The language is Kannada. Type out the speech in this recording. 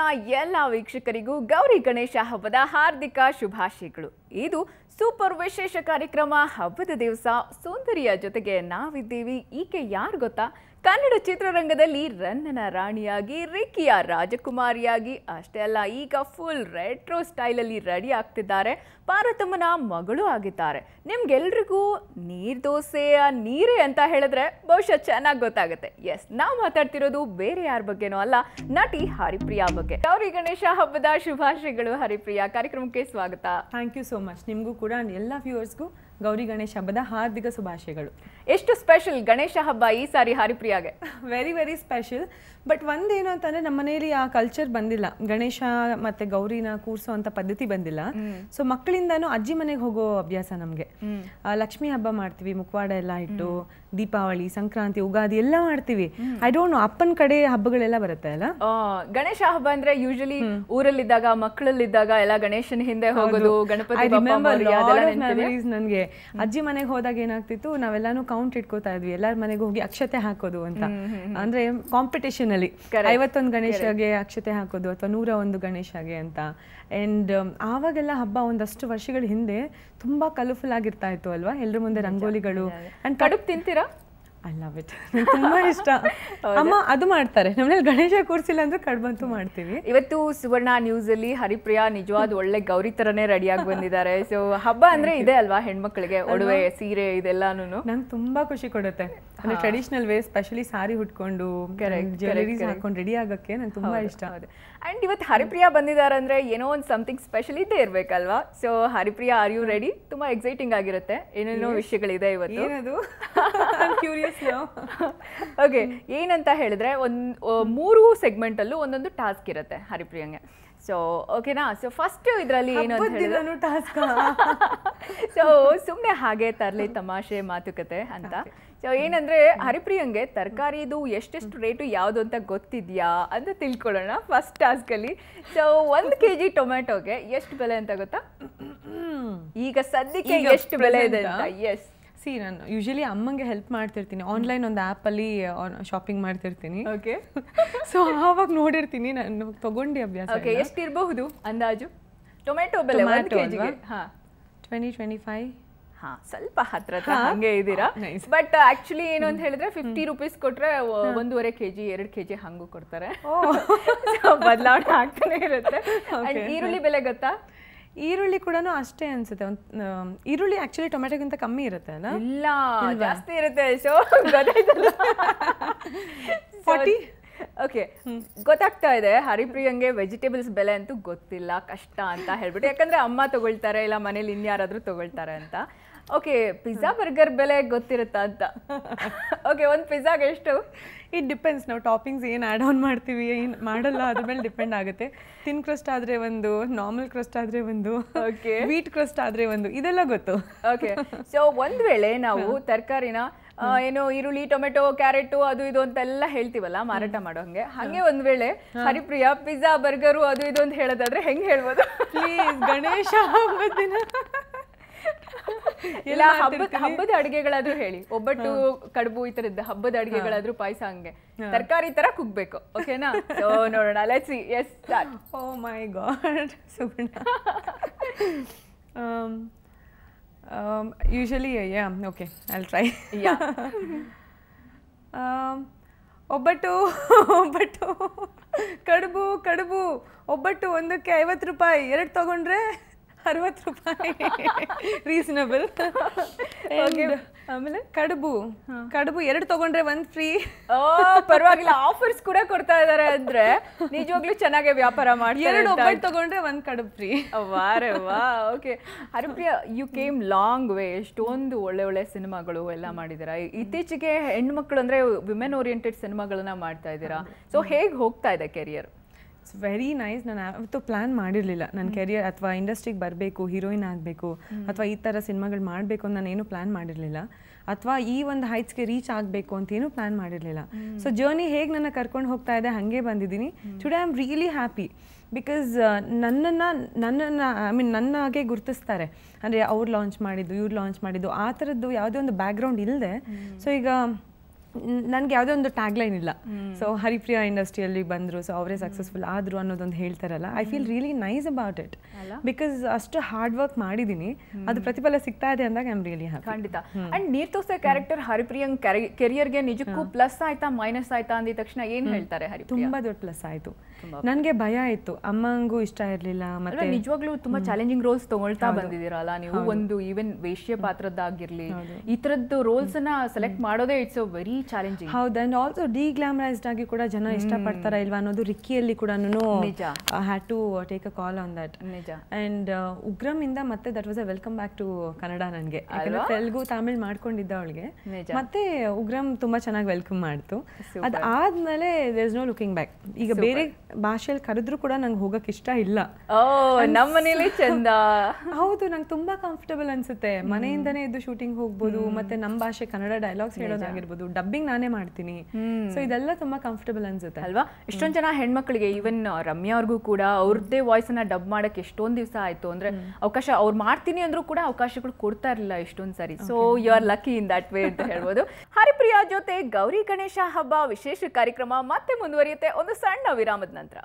ನ್ಯೂಸ್ನ ಎಲ್ಲ ವೀಕ್ಷಕರಿಗೂ ಗೌರಿ ಗಣೇಶ ಹಬ್ಬದ ಹಾರ್ದಿಕ ಶುಭಾಶಯಗಳು. ಇದು ಸೂಪರ್ ವಿಶೇಷ ಕಾರ್ಯಕ್ರಮ ಹಬ್ಬದ ದಿವಸ. ಸುಂದರಿಯ ಜೊತೆಗೆ ನಾವಿದ್ದೀವಿ. ಈಕೆ ಯಾರು ಗೊತ್ತಾ? ಕನ್ನಡ ಚಿತ್ರರಂಗದಲ್ಲಿ ರನ್ನನ ರಾಣಿಯಾಗಿ, ರಿಕ್ಕಿಯ ರಾಜಕುಮಾರಿಯಾಗಿ, ಅಷ್ಟೇ ಅಲ್ಲ, ಈಗ ಫುಲ್ ರೆಟ್ರೋ ಸ್ಟೈಲಲ್ಲಿ ರೆಡಿ ಆಗ್ತಿದ್ದಾರೆ. ಪಾರ್ವತಮ್ಮನ ಮಗಳು ಆಗಿದ್ದಾರೆ. ನಿಮ್ಗೆಲ್ರಿಗೂ ನೀರ್ ದೋಸೆಯ ನೀರೇ ಅಂತ ಹೇಳಿದ್ರೆ ಬಹುಶಃ ಚೆನ್ನಾಗಿ ಗೊತ್ತಾಗುತ್ತೆ. ಎಸ್ ನಾವು ಮಾತಾಡ್ತಿರೋದು ಬೇರೆ ಯಾರ ಬಗ್ಗೆನೂ ಅಲ್ಲ, ನಟಿ ಹರಿಪ್ರಿಯಾ ಬಗ್ಗೆ. ಗೌರಿ ಗಣೇಶ ಹಬ್ಬದ ಶುಭಾಶಯಗಳು ಹರಿಪ್ರಿಯಾ. ಕಾರ್ಯಕ್ರಮಕ್ಕೆ ಸ್ವಾಗತ. ಥ್ಯಾಂಕ್ ಯು ಸೋ ಮಚ್ ನಿಮಗೂ ಕೂಡ ಎಲ್ಲ ವ್ಯೂವರ್ಸ್ಗೂ ಗೌರಿ ಗಣೇಶ ಹಬ್ಬದ ಹಾರ್ದಿಕ ಶುಭಾಶಯಗಳು. ಎಷ್ಟು ಸ್ಪೆಷಲ್ ಗಣೇಶ ಹಬ್ಬ ಈ ಸಾರಿ ಹರಿಪ್ರಿಯಾಗೆ. ವೆರಿ ವೆರಿ ಸ್ಪೆಷಲ್ ಬಟ್ ಒಂದೇನು ಅಂತಂದ್ರೆ ನಮ್ಮ ಮನೆಯಲ್ಲಿ ಆ ಕಲ್ಚರ್ ಬಂದಿಲ್ಲ. ಗಣೇಶ ಮತ್ತೆ ಗೌರಿನ ಕೂರಿಸುವಂತ ಪದ್ಧತಿ ಬಂದಿಲ್ಲ. ಸೊ ಮಕ್ಕಳಿಂದಾನು ಅಜ್ಜಿ ಮನೆಗೆ ಹೋಗೋ ಅಭ್ಯಾಸ ನಮಗೆ. ಲಕ್ಷ್ಮಿ ಹಬ್ಬ ಮಾಡ್ತೀವಿ ಮುಖವಾಡ ಎಲ್ಲ ಇಟ್ಟು ದೀಪಾವಳಿ ಸಂಕ್ರಾಂತಿ ಉಗಾದಿ ಎಲ್ಲ ಮಾಡ್ತೀವಿ. ಐ ಡೋಂಟ್ ನೋ ಅಪ್ಪನ ಕಡೆ ಹಬ್ಬಗಳೆಲ್ಲ ಬರುತ್ತೆ ಅಲ್ಲ? ಗಣೇಶ ಹಬ್ಬ ಅಂದ್ರೆ ಯೂಶಲಿ ಊರಲ್ಲಿದ್ದಾಗ ಮಕ್ಕಳಲ್ಲಿದ್ದಾಗ ಎಲ್ಲ ಗಣೇಶನ ಹಿಂದೆ ಹೋಗೋದು ಗಣಪತಿ ನನಗೆ. ಅಜ್ಜಿ ಮನೆಗೆ ಹೋದಾಗ ಏನಾಗ್ತಿತ್ತು ನಾವೆಲ್ಲಾನು ಕೌಂಟ್ ಇಟ್ಕೋತಾ ಇದ್ವಿ. ಎಲ್ಲಾರ ಮನೆಗೆ ಹೋಗಿ ಅಕ್ಷತೆ ಹಾಕೋದು ಅಂತ. ಅಂದ್ರೆ ಕಾಂಪಿಟೇಷನ್ ಅಲ್ಲಿ. ಐವತ್ತೊಂದು ಗಣೇಶಗೆ ಅಕ್ಷತೆ ಹಾಕೋದು ಅಥವಾ ನೂರ ಒಂದು ಗಣೇಶಗೆ ಅಂತ. ಅಂಡ್ ಆವಾಗೆಲ್ಲ ಹಬ್ಬ ಒಂದಷ್ಟು ವರ್ಷಗಳ ಹಿಂದೆ ತುಂಬಾ ಕಲರ್ಫುಲ್ ಆಗಿರ್ತಾ ಇತ್ತು ಅಲ್ವಾ? ಎಲ್ಲರ ಮುಂದೆ ರಂಗೋಲಿಗಳು ಅಂಡ್ ಕಡುಬು ತಿಂತೀರಾ? ಐ ಲವ್ ಇಟ್ ತುಂಬಾ ಇಷ್ಟ. ಅಮ್ಮ ಅದು ಮಾಡ್ತಾರೆ. ನಮ್ಮನೇಲಿ ಗಣೇಶ ಕೂರ್ಸಿಲ್ಲ ಅಂದ್ರೆ ಕಡ್ಬಂತು ಮಾಡ್ತೀವಿ. ಇವತ್ತು ಸುವರ್ಣ ನ್ಯೂಸ್ ಅಲ್ಲಿ ಹರಿಪ್ರಿಯಾ ನಿಜವಾದ ಒಳ್ಳೆ ಗೌರಿ ತರನೇ ರೆಡಿಯಾಗಿ ಬಂದಿದ್ದಾರೆ. ಸೊ ಹಬ್ಬ ಅಂದ್ರೆ ಇದೆ ಅಲ್ವಾ ಹೆಣ್ಮಕ್ಳಿಗೆ? ಒಡವೆ ಸೀರೆ ಇದೆಲ್ಲಾನು ನಂಗೆ ತುಂಬಾ ಖುಷಿ ಕೊಡುತ್ತೆ. ಅಂದ್ರೆ ಟ್ರೆಡಿಷನಲ್ ವೇ ಸ್ಪೆಷಲಿ ಸಾರಿ ಉಟ್ಕೊಂಡು ಜ್ಯುವೆಲರೀಸ್ ಹಾಕೊಂಡು ರೆಡಿ ಆಗಕ್ಕೆ ನಂಗೆ ತುಂಬಾ ಇಷ್ಟ. ಅಂಡ್ ಇವತ್ತು ಹರಿಪ್ರಿಯಾ ಬಂದಿದ್ದಾರೆ ಅಂದ್ರೆ ಏನೋ ಒಂದು ಸಮಥಿಂಗ್ ಸ್ಪೆಷಲ್ ಇದ್ದೇ ಇರ್ಬೇಕಲ್ವಾ? So Haripriya are you ready ತುಂಬಾ ಎಕ್ಸೈಟಿಂಗ್ ಆಗಿರುತ್ತೆ. ಏನೇನೋ ವಿಷಯಗಳಿದೆ ಇವತ್ತು. ಓಕೆ ಏನಂತ ಹೇಳಿದ್ರೆ ಒಂದು ಮೂರು ಸೆಗ್ಮೆಂಟ್ ಅಲ್ಲೂ ಒಂದೊಂದು ಟಾಸ್ಕ್ ಇರುತ್ತೆ ಹರಿಪ್ರಿಯಂಗೆ. ಸೊ ಓಕೆನಾ ಸೊ ಫಸ್ಟ್ ಇದರಲ್ಲಿ ಏನು ಅಂತ ಹೇಳಿದ್ರೆ ಟಾಸ್ಕ್ ಸೊ ಸುಮ್ಮನೆ ಹಾಗೆ ತರಲಿ ತಮಾಷೆ ಮಾತುಕತೆ ಅಂತ. ಸೊ ಏನಂದ್ರೆ ಹರಿಪ್ರಿಯಂಗೆ ತರಕಾರಿದು ಎಷ್ಟೆಷ್ಟು ರೇಟು ಯಾವುದು ಅಂತ ಗೊತ್ತಿದ್ಯಾ ಅಂತ ತಿಳ್ಕೊಳ್ಳೋಣ ಫಸ್ಟ್ ಟಾಸ್ಕಲ್ಲಿ ಸೊ ಒಂದು ಕೆ ಜಿ ಟೊಮೆಟೊಗೆ ಎಷ್ಟು ಬೆಲೆ ಅಂತ ಗೊತ್ತಾ? ಈಗ ಸದ್ಯಕ್ಕೆ ಎಷ್ಟು ಬೆಲೆ ಇದೆ ಅಂತ? ಎಸ್ ಸಿ ನಾನು ಯೂಶಲಿ ಅಮ್ಮಂಗೆ ಹೆಲ್ಪ್ ಮಾಡ್ತಿರ್ತೀನಿ. ಆನ್ಲೈನ್ ಒಂದು ಆ್ಯಪಲ್ಲಿ ಶಾಪಿಂಗ್ ಮಾಡ್ತಿರ್ತೀನಿ. ಓಕೆ ಸೊ ಆವಾಗ ನೋಡಿರ್ತೀನಿ ನಾನು ತೊಗೊಂಡು ಅಭ್ಯಾಸ ಓಕೆ ಎಷ್ಟಿರಬಹುದು ಅಂದಾಜು? ಟೊಮೆಟೊ ಬೆಲೆ ಹಾಂ ಕೆ ಟ್ವೆಂಟಿ ಟ್ವೆಂಟಿ ಫೈವ್ ಹಾ. ಸ್ವಲ್ಪ ಹತ್ರ ಹಂಗೆ ಇದ್ದೀರಾ? ಬಟ್ ಆಕ್ಚುಲಿ ಏನು ಅಂತ ಹೇಳಿದ್ರೆ ಫಿಫ್ಟಿ ರುಪೀಸ್ ಕೊಟ್ರೆ ಒಂದೂವರೆ ಒಂದೂವರೆ ಕೆಜಿ ಎರಡು ಕೆಜಿ ಹಂಗೂ ಕೊಡ್ತಾರೆ. ಬದಲಾವಣೆ ಆಗ್ತಾನೆ ಇರುತ್ತೆ. ಈರುಳ್ಳಿ ಬೆಲೆ ಗೊತ್ತಾ? ಈರುಳ್ಳಿ ಕೂಡ ಅಷ್ಟೇ ಅನ್ಸುತ್ತೆ. ಈರುಳ್ಳಿ ಆಕ್ಚುಲಿ ಟೊಮೆಟೊಗಿಂತ ಕಮ್ಮಿ ಇರುತ್ತೆ ಇಲ್ಲ ಜಾಸ್ತಿ ಇರುತ್ತೆ ಸೊ ಓಕೆ ಗೊತ್ತಾಗ್ತಾ ಇದೆ ಹರಿಪ್ರಿಯಂಗೆ ವೆಜಿಟೇಬಲ್ಸ್ ಬೆಲೆ ಅಂತೂ ಗೊತ್ತಿಲ್ಲ ಕಷ್ಟ ಅಂತ ಹೇಳ್ಬಿಟ್ಟು. ಯಾಕಂದ್ರೆ ಅಮ್ಮ ತಗೊಳ್ತಾರೆ ಇಲ್ಲ ಮನೇಲಿ ಇನ್ಯಾರಾದ್ರೂ ತಗೊಳ್ತಾರೆ ಅಂತ. ಓಕೆ ಪಿಜ್ಜಾ ಬರ್ಗರ್ ಬೆಲೆ ಗೊತ್ತಿರುತ್ತಾ ಅಂತ. ಓಕೆ ಒಂದು ಪಿಜ್ಜಾಗೆ ಎಷ್ಟು? ಇಟ್ ಡಿಪೆಂಡ್ಸ್ ನಾವು ಟಾಪಿಂಗ್ಸ್ ಏನು ಆ್ಯಡ್ ಆನ್ ಮಾಡ್ತೀವಿ ಏನು ಮಾಡಲ್ಲ ಅದ್ರ ಮೇಲೆ ಡಿಪೆಂಡ್ ಆಗುತ್ತೆ. ತಿನ್ ಕ್ರಸ್ಟ್ ಆದರೆ ಒಂದು ನಾರ್ಮಲ್ ಕ್ರಸ್ಟ್ ಆದರೆ ಒಂದು ಓಕೆ ವೀಟ್ ಕ್ರಸ್ಟ್ ಆದರೆ ಒಂದು ಇದೆಲ್ಲ ಗೊತ್ತು. ಓಕೆ ಸೊ ಒಂದು ವೇಳೆ ನಾವು ತರಕಾರಿನ ಏನು ಈರುಳ್ಳಿ ಟೊಮೆಟೊ ಕ್ಯಾರೆಟು ಅದು ಇದು ಅಂತೆಲ್ಲ ಹೇಳ್ತೀವಲ್ಲ ಮಾರಾಟ ಮಾಡೋ ಹಂಗೆ ಹಾಗೆ ಒಂದ್ ವೇಳೆ ಹರಿಪ್ರಿಯ ಪಿಜ್ಜಾ ಬರ್ಗರು ಅದು ಇದು ಅಂತ ಹೇಳೋದಾದ್ರೆ ಹೆಂಗ್ ಹೇಳ್ಬೋದು? ಪ್ಲೀಸ್ ಗಣೇಶ ಹಬ್ಬದ ದಿನ ಇಲ್ಲ ಹಬ್ಬದ ಹಬ್ಬದ ಅಡುಗೆಗಳಾದ್ರೂ ಹೇಳಿ. ಒಬ್ಬಟ್ಟು ಕಡುಬು ಈ ತರದ್ದು ಹಬ್ಬದ ಅಡುಗೆಗಳಾದ್ರೂ ಪಾಯಸ ಹಂಗೆ. ತರಕಾರಿ ತರ ಕುಗ್ಬೇಕು ಓಕೆನಾ? ಸೋ ನೋಡೋಣ let's see yes oh my god Suguna. Usually yeah okay I'll try yeah ಒಬ್ಬಟ್ಟು ಒಬ್ಬಟ್ಟು ಕಡುಬು ಕಡುಬು ಒಬ್ಬಟ್ಟು ಒಂದಕ್ಕೆ ಐವತ್ತು ರೂಪಾಯಿ ಎರಡು ತಗೊಂಡ್ರೆ ಅರವತ್ತು ರೂಪಾಯಿ. ರೀಸನಬಲ್ ಆಮೇಲೆ? ಕಡುಬು. ಕಡುಬು ಎರಡು ತಗೊಂಡ್ರೆ ಒಂದ್ ಫ್ರೀ ಪರವಾಗಿಲ್ಲ. ಆಫರ್ಸ್ ಕೂಡ ಕೊಡ್ತಾ ಇದಾರೆ ಅಂದ್ರೆ ನಿಜವಾಗ್ಲೂ ಚೆನ್ನಾಗಿ ವ್ಯಾಪಾರ ಮಾಡಿ ಎರಡು ಒಬ್ಬಟ್ಟು ತಗೊಂಡ್ರೆ ಒಂದ್ ಕಡುಬು ಫ್ರೀ ವಾರೆ ವಾ okay Haripriya you came long way ಎಷ್ಟೊಂದು ಒಳ್ಳೆ ಒಳ್ಳೆ ಸಿನಿಮಾಗಳು ಎಲ್ಲ ಮಾಡಿದೀರಾ ಇತ್ತೀಚೆಗೆ ಹೆಣ್ಮಕ್ಳು ಅಂದ್ರೆ ವಿಮೆನ್ ಓರಿಯೆಂಟೆಡ್ ಸಿನಿಮಾಗಳನ್ನ ಮಾಡ್ತಾ ಇದ್ದೀರಾ? ಸೊ ಹೇಗೆ ಹೋಗ್ತಾ ಇದೆ ಕೆರಿಯರ್ ಇಟ್ಸ್ ವೆರಿ ನೈಸ್ ನಾನು ಯಾವತ್ತೂ ಪ್ಲಾನ್ ಮಾಡಿರಲಿಲ್ಲ. ನನ್ನ ಕೆರಿಯರ್ ಅಥವಾ ಇಂಡಸ್ಟ್ರಿಗೆ ಬರಬೇಕು ಹೀರೋಯಿನ್ ಆಗಬೇಕು ಅಥವಾ ಈ ಥರ ಸಿನಿಮಾಗಳು ಮಾಡಬೇಕು ಅಂತ ನಾನೇನು ಪ್ಲಾನ್ ಮಾಡಿರಲಿಲ್ಲ. ಅಥವಾ ಈ ಒಂದು ಹೈಟ್ಸ್ಗೆ ರೀಚ್ ಆಗಬೇಕು ಅಂತ ಏನು ಪ್ಲ್ಯಾನ್ ಮಾಡಿರಲಿಲ್ಲ ಸೊ ಜರ್ನಿ ಹೇಗೆ ನನ್ನ ಕರ್ಕೊಂಡು ಹೋಗ್ತಾ ಇದೆ ಹಾಗೆ ಬಂದಿದ್ದೀನಿ. Today I am really happy because ನನ್ನನ್ನು ನನ್ನನ್ನು ಐ ಮೀನ್ ನನ್ನ ಹಾಗೆ ಗುರುತಿಸ್ತಾರೆ. ಅಂದರೆ ಅವ್ರು ಲಾಂಚ್ ಮಾಡಿದ್ದು ಇವ್ರು ಲಾಂಚ್ ಮಾಡಿದ್ದು ಆ ಥರದ್ದು ಯಾವುದೇ ಒಂದು ಬ್ಯಾಕ್ಗ್ರೌಂಡ್ ಇಲ್ಲದೆ ಸೊ ಈಗ ನನಗೆ ಯಾವುದೇ ಒಂದು ಟ್ಯಾಗ್ಲೈನ್ ಇಲ್ಲ. ಸೊ ಹರಿಪ್ರಿಯಾ ಇಂಡಸ್ಟ್ರಿಯಲ್ಲಿ ಬಂದರು ಸೊ ಅವರೇ ಸಕ್ಸಸ್ಫುಲ್ ಆದರು ಅನ್ನೋದೊಂದು ಹೇಳ್ತಾರಲ್ಲ I feel really nice about it because ಅಷ್ಟು ಹಾರ್ಡ್ ವರ್ಕ್ ಮಾಡಿದ್ದೀನಿ ಅದು ಪ್ರತಿಫಲ ಸಿಗ್ತಾ ಇದೆ ಅಂದಾಗ ಐ ಆಮ್ ರಿಯಲಿ ಹ್ಯಾಪಿ ಖಂಡಿತ ಅಂಡ್ ನೀರ್ತೋಸೆ ಕ್ಯಾರೆಕ್ಟರ್ ಹರಿಪ್ರಿಯಂಗ್ ಕೆರಿಯರ್ಗೆ ನಿಜಕ್ಕೂ ಪ್ಲಸ್ ಆಯ್ತಾ ಮೈನಸ್ ಆಯ್ತಾ ಅಂದಿದ ತಕ್ಷಣ ಏನು ಹೇಳ್ತಾರೆ ಹರಿ ತುಂಬಾ ದೊಡ್ಡ ಪ್ಲಸ್ ಆಯ್ತು. ನನಗೆ ಭಯ ಇತ್ತು ಅಮ್ಮಂಗೂ ಇಷ್ಟ ಇರಲಿಲ್ಲ ಮತ್ತೆ ನಿಜವಾಗ್ಲೂ ತುಂಬಾ ಚಾಲೆಂಜಿಂಗ್ ರೋಲ್ಸ್ ತಗೊಳ್ತಾ ಬಂದಿದ್ದೀರಲ್ಲ ನೀವು ಒಂದು ಈವನ್ ವೇಶ್ಯ ಪಾತ್ರದ್ದಾಗಿರಲಿ ಈ ಥರದ್ದು ರೋಲ್ಸ್ ಅನ್ನ ಸೆಲೆಕ್ಟ್ ಮಾಡೋದೇ ಇಟ್ಸ್ ಅ ವೆರಿ ಚಾಲೆಂಜಿಂಗ್ ಹೌದು ಅಂಡ್ ಆಲ್ಸೋ ಡಿಗ್ಲಾಮರೈಸ್ಡ್ ಆಗಿ ಕೂಡ ಜನ ಇಷ್ಟಪಡ್ತಾರ ಇಲ್ವಾ ಅನ್ನೋದು ರಿಕ್ಕಿಯಲ್ಲಿ ಕೂಡ. Had to take a call on that ನಿಜ. ಅಂಡ್ ಉಗ್ರಂ ಇಂದ ಮತ್ತೆ that was a welcome back to Kannada ನನಗೆ. ತೆಲುಗು ತಮಿಳ್ ಮಾಡ್ಕೊಂಡಿದ್ದ ಅವಳಿಗೆ. ಮತ್ತೆ ಉಗ್ರಂ ತುಂಬಾ ಚೆನ್ನಾಗಿ ವೆಲ್ಕಮ್ ಮಾಡ್ತು. ಅದಾದ್ಮೇಲೆ there is no looking back ಈಗ ಬೇರೆ ಭಾಷೆಯಲ್ಲಿ ಕರೆದ್ರೂ ಕೂಡ ನಂಗೆ ಹೋಗಕ್ ಇಷ್ಟ ಇಲ್ಲ. ನಮ್ಮನೇಲಿ ಚಂದ. ಹೌದು ನಂಗೆ ತುಂಬಾ ಕಂಫರ್ಟಬಲ್ ಅನ್ಸುತ್ತೆ. ಮನೆಯಿಂದನೇ ಇದ್ದು ಶೂಟಿಂಗ್ ಹೋಗ್ಬೋದು ಮತ್ತೆ ನಮ್ಮ ಭಾಷೆ ಕನ್ನಡ ಡೈಲಾಗ್ಸ್ ಹೇಳೋದಾಗಿರ್ಬೋದು ಡಬ್ಬಿಂಗ್ ನಾನೇ ಮಾಡ್ತೀನಿ. ಸೊ ಇದೆಲ್ಲ ತುಂಬಾ ಕಂಫರ್ಟಬಲ್ ಅನ್ಸುತ್ತೆ. ಅಲ್ವಾ? ಇಷ್ಟೊಂದ್ ಜನ ಹೆಣ್ಮಕ್ಳಿಗೆ ಈವನ್ ರಮ್ಯಾ ಅವ್ರಿಗೂ ಕೂಡ ಅವ್ರದ್ದೇ ವಾಯ್ಸ್ ಅನ್ನ ಡಬ್ ಮಾಡಕ್ ಎಷ್ಟೊಂದ್ ದಿವಸ ಆಯ್ತು ಅಂದ್ರೆ ಅವಕಾಶ ಅವ್ರು ಮಾಡ್ತೀನಿ ಅಂದ್ರೂ ಕೂಡ ಅವಕಾಶಗಳು ಕೊಡ್ತಾ ಇರಲಿಲ್ಲ ಇಷ್ಟೊಂದ್ ಸರಿ. So you are lucky in that way ಅಂತ ಹೇಳ್ಬೋದು. ಹರಿಪ್ರಿಯಾ ಜೊತೆ ಗೌರಿ ಗಣೇಶ ಹಬ್ಬ ವಿಶೇಷ ಕಾರ್ಯಕ್ರಮ ಮತ್ತೆ ಮುಂದುವರಿಯುತ್ತೆ ಒಂದು ಸಣ್ಣ ವಿರಾಮದ ನಂತರ.